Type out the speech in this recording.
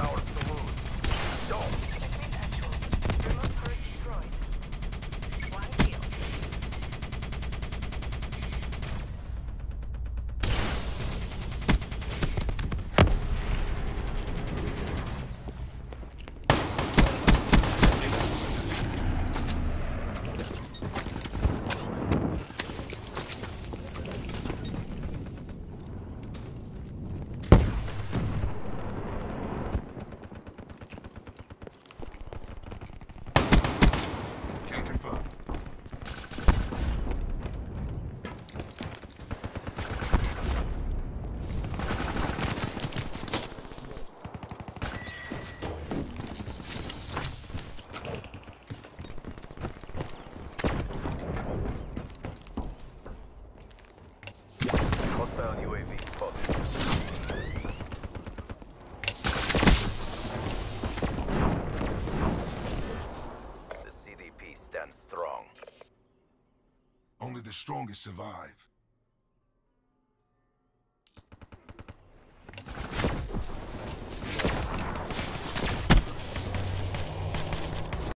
out. Hostile UAV spotted. The CDP stands strong. Only the strongest survive.